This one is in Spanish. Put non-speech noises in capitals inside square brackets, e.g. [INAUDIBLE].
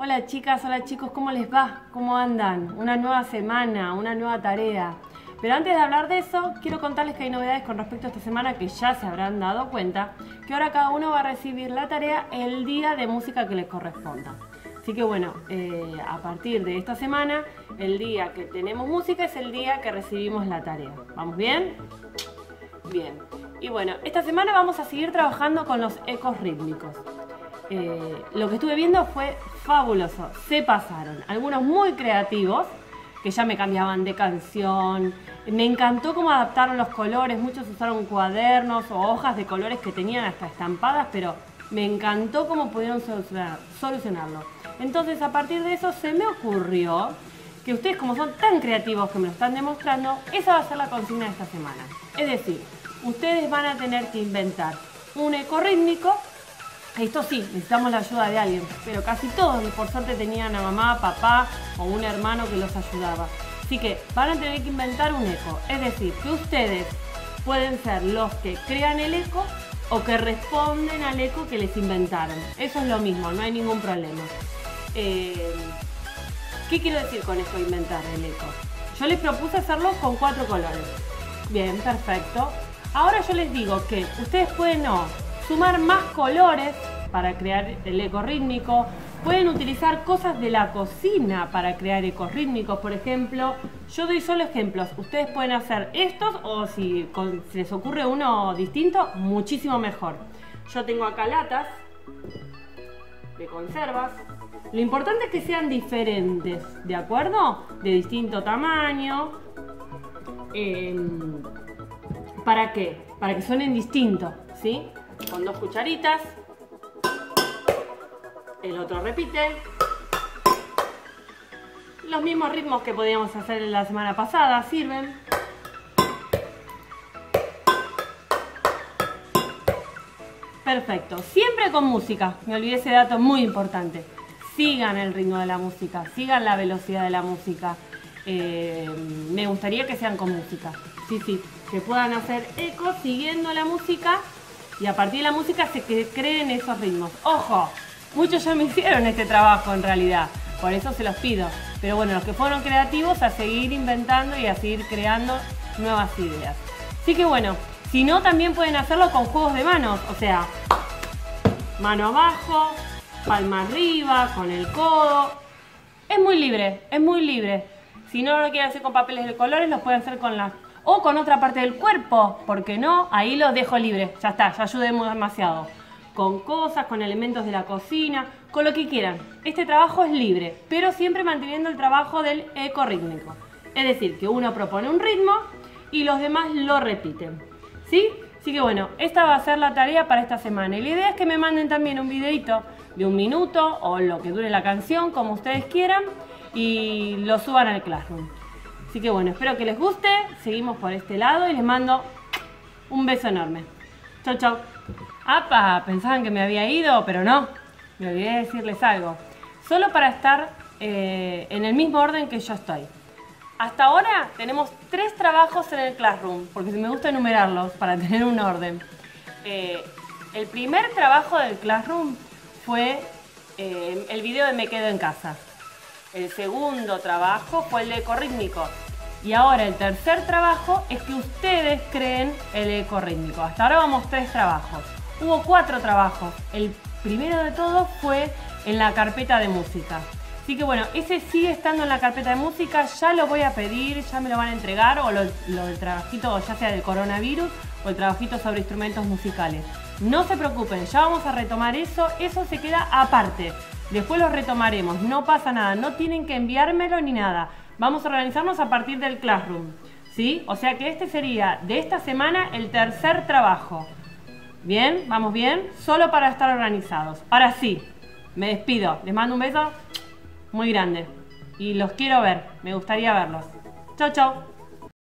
Hola chicas, hola chicos, ¿cómo les va? ¿Cómo andan? Una nueva semana, una nueva tarea. Pero antes de hablar de eso, quiero contarles que hay novedades con respecto a esta semana que ya se habrán dado cuenta, que ahora cada uno va a recibir la tarea el día de música que les corresponda. Así que bueno, eh, a partir de esta semana, el día que tenemos música es el día que recibimos la tarea. ¿Vamos bien? Bien. Y bueno, esta semana vamos a seguir trabajando con los ecos rítmicos. Eh, lo que estuve viendo fue fabuloso. Se pasaron. Algunos muy creativos, que ya me cambiaban de canción. Me encantó cómo adaptaron los colores. Muchos usaron cuadernos o hojas de colores que tenían hasta estampadas, pero me encantó cómo pudieron solucionarlo. Entonces, a partir de eso, se me ocurrió que ustedes, como son tan creativos que me lo están demostrando, esa va a ser la consigna de esta semana. Es decir, ustedes van a tener que inventar un eco rítmico esto sí, necesitamos la ayuda de alguien, pero casi todos por suerte tenían a mamá, papá o un hermano que los ayudaba. Así que van a tener que inventar un eco, es decir, que ustedes pueden ser los que crean el eco o que responden al eco que les inventaron. Eso es lo mismo, no hay ningún problema. Eh, ¿Qué quiero decir con esto inventar el eco? Yo les propuse hacerlo con cuatro colores. Bien, perfecto. Ahora yo les digo que ustedes pueden no sumar más colores para crear el eco rítmico. Pueden utilizar cosas de la cocina para crear ecos rítmicos. Por ejemplo, yo doy solo ejemplos. Ustedes pueden hacer estos o si, les ocurre uno distinto, muchísimo mejor. Yo tengo acá latas de conservas. Lo importante es que sean diferentes, ¿de acuerdo? De distinto tamaño. Em, ¿Para qué? Para que suenen distintos, ¿sí? con dos cucharitas. El otro repite. Los mismos ritmos que podíamos hacer la semana pasada sirven. Perfecto. Siempre con música. Me olvidé ese dato muy importante. Sigan el ritmo de la música, sigan la velocidad de la música. Eh, me gustaría que sean con música. Sí, sí, que puedan hacer eco siguiendo la música y a partir de la música se creen esos ritmos. ¡Ojo! Muchos ya me hicieron este trabajo en realidad, por eso se los pido. Pero bueno, los que fueron creativos a seguir inventando y a seguir creando nuevas ideas. Así que bueno, si no también pueden hacerlo con juegos de manos, o sea, mano abajo, palma arriba, con el codo. Es muy libre, es muy libre. Si no lo quieren hacer con papeles de colores, los pueden hacer con las o con otra parte del cuerpo, porque no, ahí los dejo libre, ya está, ya ayudemos demasiado. Con cosas, con elementos de la cocina, con lo que quieran. Este trabajo es libre, pero siempre manteniendo el trabajo del eco rítmico. Es decir, que uno propone un ritmo y los demás lo repiten. ¿Sí? Así que bueno, esta va a ser la tarea para esta semana. Y la idea es que me manden también un videito de un minuto o lo que dure la canción, como ustedes quieran, y lo suban al Classroom. Así que bueno, espero que les guste. Seguimos por este lado y les mando un beso enorme. Chau, chau. ¡Apa! Pensaban que me había ido, pero no. Me olvidé de decirles algo. Solo para estar eh, en el mismo orden que yo estoy. Hasta ahora tenemos tres trabajos en el Classroom, porque me gusta enumerarlos para [LAUGHS] tener un orden. Eh, el primer trabajo del Classroom fue eh, el video de Me Quedo en Casa. El segundo trabajo fue el eco rítmico. Y ahora el tercer trabajo es que ustedes creen el eco rítmico. Hasta ahora vamos tres trabajos. Hubo cuatro trabajos. El primero de todos fue en la carpeta de música. Así que bueno, ese sigue estando en la carpeta de música, ya lo voy a pedir, ya me lo van a entregar, o lo, lo del trabajito, ya sea del coronavirus, o el trabajito sobre instrumentos musicales. No se preocupen, ya vamos a retomar eso, eso se queda aparte. Después lo retomaremos, no pasa nada, no tienen que enviármelo ni nada. Vamos a organizarnos a partir del Classroom, ¿sí? O sea que este sería de esta semana el tercer trabajo. ¿Bien? ¿Vamos bien? Solo para estar organizados. Ahora sí, me despido. Les mando un beso muy grande. Y los quiero ver, me gustaría verlos. Chau, chau.